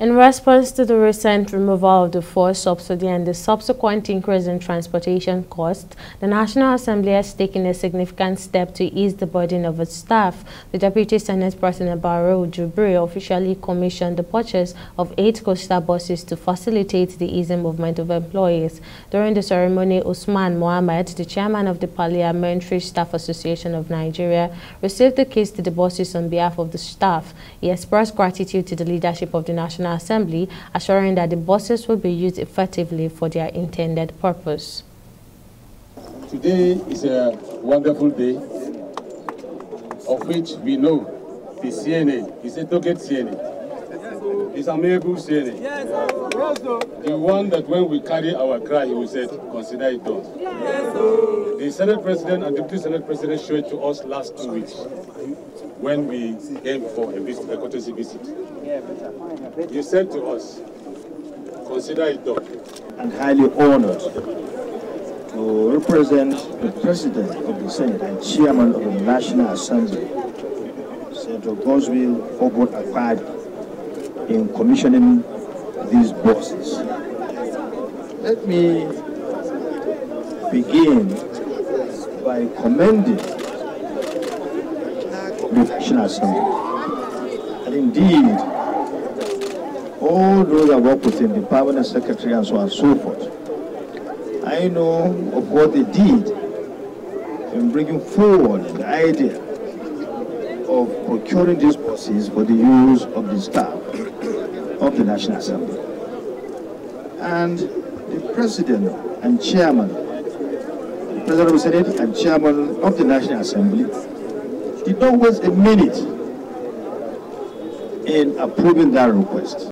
In response to the recent removal of the fuel subsidy and the subsequent increase in transportation costs, the National Assembly has taken a significant step to ease the burden of its staff. The Deputy Senate President Barau Jibrin officially commissioned the purchase of eight Coaster buses to facilitate the easy movement of employees. During the ceremony, Usman Mohammed, the chairman of the Parliamentary Staff Association of Nigeria, received the keys to the buses on behalf of the staff. He expressed gratitude to the leadership of the National National Assembly, assuring that the buses will be used effectively for their intended purpose. Today is a wonderful day, of which we know the CNA is a target CNA. It's a miracle CNA. The one that when we carry our cry, he will say, consider it done. The Senate President and Deputy Senate President showed it to us last two weeks when we came for a visit, a courtesy visit. You said to us, consider it done. And highly honored to represent the President of the Senate and Chairman of the National Assembly, Senator Godswill Obot Akpabio, in commissioning these buses. Let me begin by commending Assembly. And indeed, all those that work within the permanent secretary and so on and so forth, I know of what they did in bringing forward the idea of procuring these buses for the use of the staff of the National Assembly. And the President and Chairman, the President of the Senate and Chairman of the National Assembly did not waste a minute in approving that request.